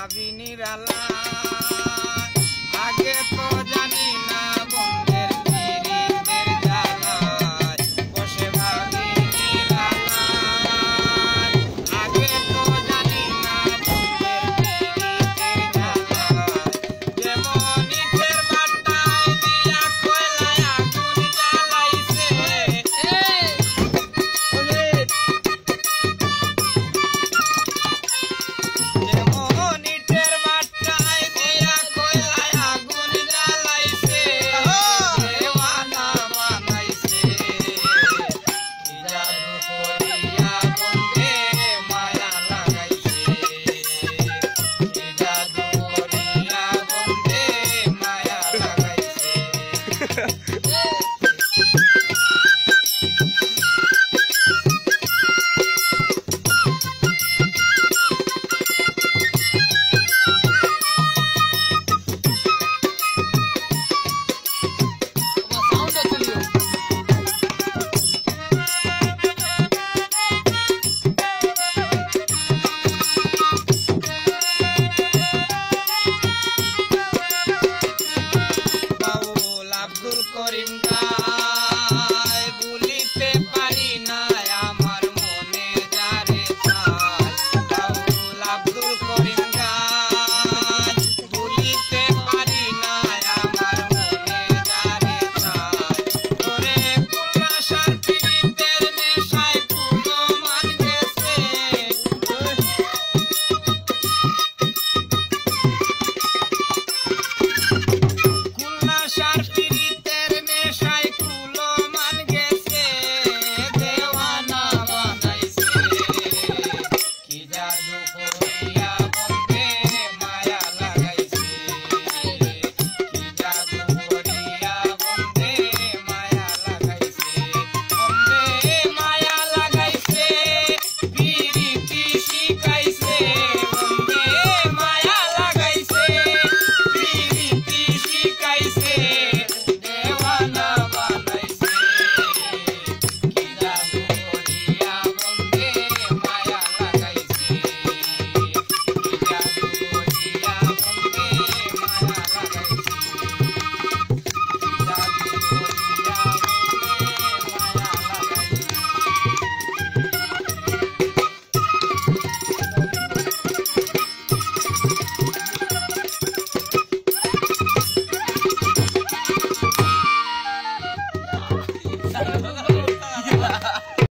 Kabini Bela korinda shine.